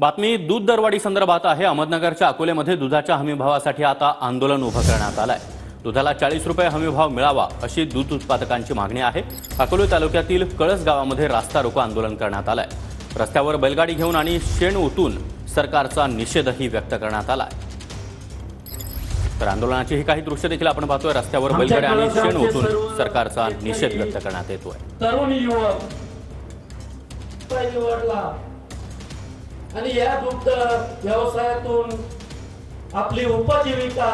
बातमी दूध दरवाढी संदर्भात आहे. अहमदनगरच्या अकोलेमध्ये दुधाच्या हमीभावासाठी आता आंदोलन उभं करण्यात आलंय. दुधाला चाळीस रुपये हमीभाव मिळावा अशी दूध उत्पादकांची मागणी आहे. अकोले तालुक्यातील कळस गावामध्ये रास्ता रोको आंदोलन करण्यात आलंय. रस्त्यावर बैलगाडी घेऊन आणि शेण ओतून सरकारचा निषेधही व्यक्त करण्यात आलाय. तर आंदोलनाची ही काही दृश्य देखील आपण पाहतोय. रस्त्यावर बैलगाडी आणि शेण ओतून सरकारचा निषेध व्यक्त करण्यात येतोय. आणि या दुग्ध व्यवसायातून आपली उपजीविका